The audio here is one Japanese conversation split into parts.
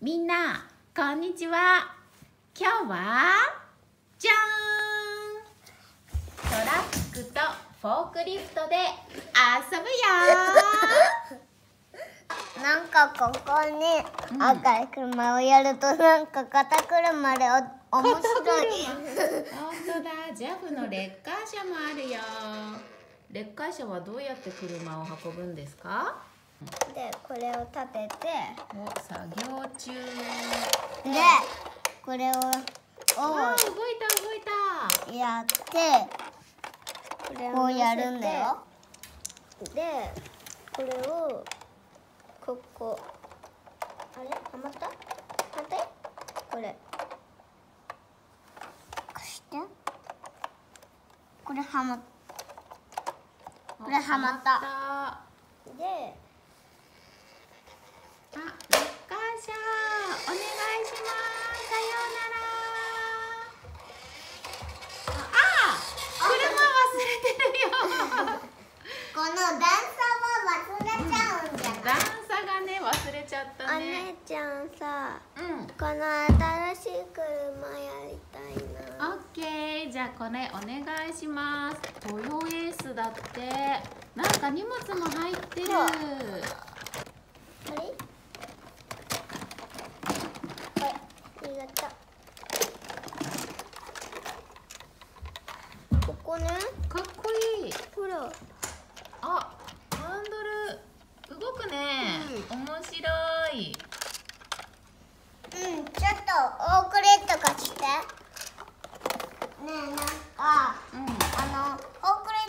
みんなこんにちは。今日はじゃーん。トラックとフォークリフトで遊ぶよ。なんかここに赤い車をやるとなんか肩車でお面白い。本当だ。ジャフのレッカー車もあるよ。レッカー車はどうやって車を運ぶんですか？でこれを立ててお作業中でこれをわあ動いた動いた。やってこうやるんだよ。でこれをここあれ？はまった？はまったよ？これ。貸して。これはまこれはまった。あでちゃんさうん。この新しい車やりたいな。オッケー。じゃあこれお願いします。トヨエースだって。なんか荷物も入ってる。あれはい。ありがとうここねかっこいいほらあハンドル動くね、面白いうんちょっとオークレット貸してねえなんかうんあのオークレッ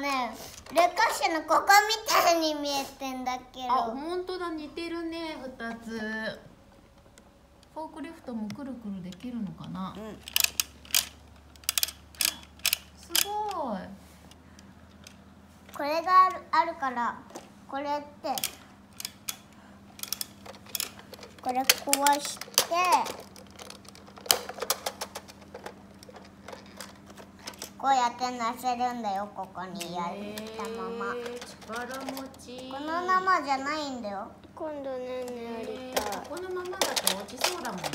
ねレッカー車のここみたいに見えてんだけど。あ本当だ似てるね2つ。フォークリフトもくるくるできるのかな？うん。すごい。これがあるあるからこれってこれ壊してこうやって乗せるんだよここにやったまま。へー力持ち。このままじゃないんだよ。今度ねねへーこのままだと落ちそうだもんね。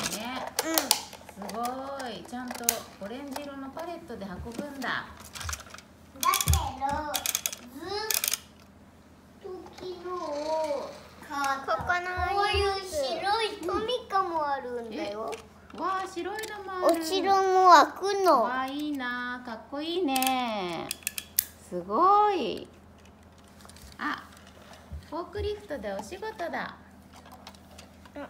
うん。すごい。ちゃんとオレンジ色のパレットで運ぶんだ。だけどずっと昨日ここのこういう白いトミカもあるんだよ、わあ白いのもあるお城も開くのわあいいなかっこいいね。すごい。あフォークリフトでお仕事だ。わあ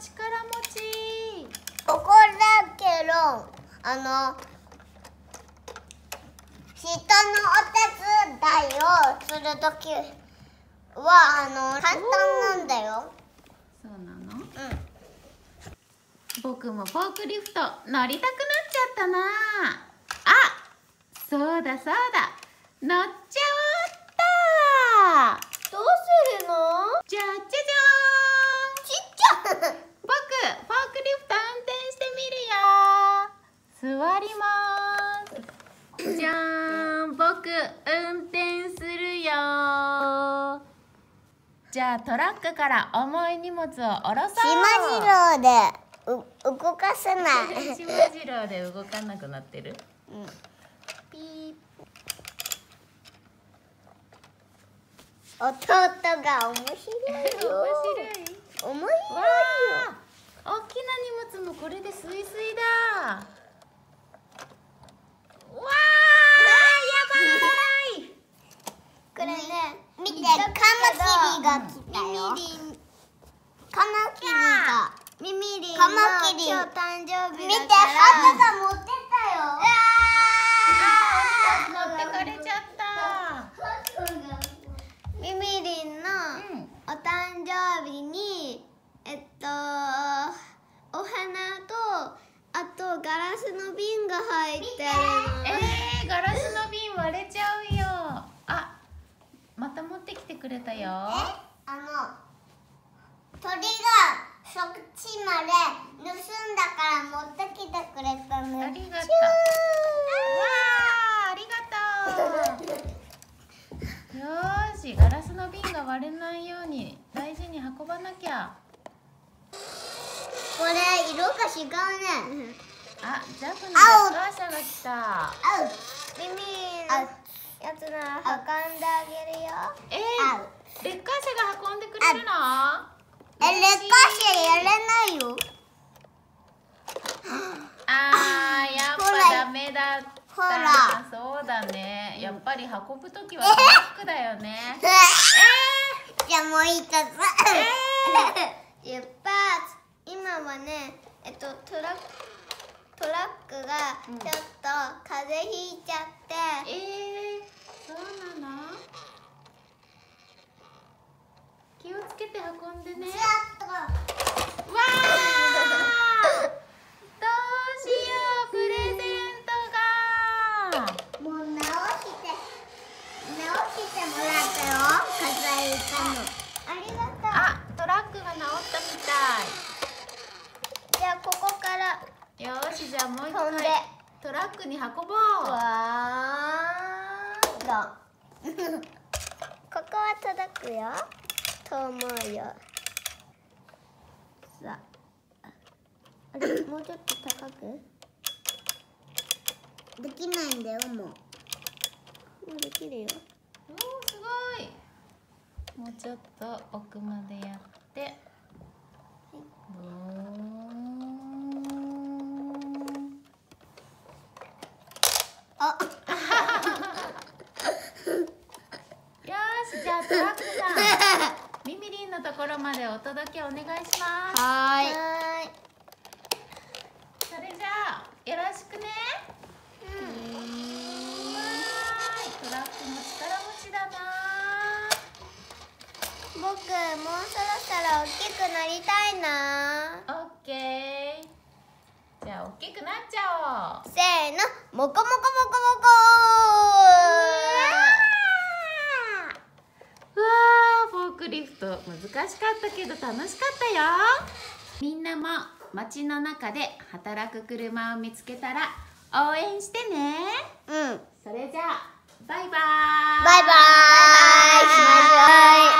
力持ち。ここだけどあの人のお手伝いをするときはあの簡単なんだよそうなのうん僕もフォークリフト乗りたくなっちゃったな。あそうだそうだ。乗っちゃおうっと。どうするの？じゃじゃじちっちゃ僕フォークリフト運転してみるよ。座ります。じゃーん。僕運転するよ。じゃあトラックから重い荷物を下ろそう。しまじろうでう動かせな。いしまじろうで動かなくなってる？うん。ピー。弟が面白い面よ。白 い面白い。よ大きな荷物もこれでスイスイだわあやばいこれね見てカマキリが来たよ。カマキリがミミリンカマキリ。今日誕生日見てハトが持ってたよ。持ってかれちゃった。ミミリンのうんお誕生日にえっとお花とあとガラスの瓶が入ってるの。えー、ガラスの瓶割れちゃうよ。あまた持ってきてくれたよ。あの鳥がそっちまで盗んだから持ってきてくれたの。ありがとう。わあありがとうしガラスの瓶が割れないように大事に運ばなきゃ。これ色が違うね。あジャブのレッカー車が来た。合う耳のやつなら運んであげるよ。えー、レッカー車が運んでくれるの？えレッカー車やれないよ。あー やっぱダメだった。ほら。そうだね。やっぱり運ぶときはトラックだよね。じゃあもう一つ出発今はねえっとトラックトラックがちょっと風邪ひいちゃって、えー、そうなの気をつけて運んでね。わーどうしようプレゼントが。もう直して直してもらったよ。風邪ひいたの。ありがとう。あトラックが直ったみじゃあここから。たいよーしじゃあもう一回。トラックに運ぼう。わーだ ここは届くよと思うよ。さあ。あれもうちょっと高く？できないんだよもう。もうできるよ。おーすごい。もうちょっと奥までやって。う。ーんあよーしじゃあトラックさんミミリンのところまでお届けお願いします。はーい。それじゃあよろしくね。わーいトラックも力持ちだな。僕もうそろそろ大きくなりたいな。オッケー。じゃあ大きくなっちゃおう。せーの。もこもこもこもこクリフト難しかったけど楽しかったよ。みんなも街の中で働く車を見つけたら応援してね。うん。それじゃあバイバーイ。バイバーイ。バイバーイ。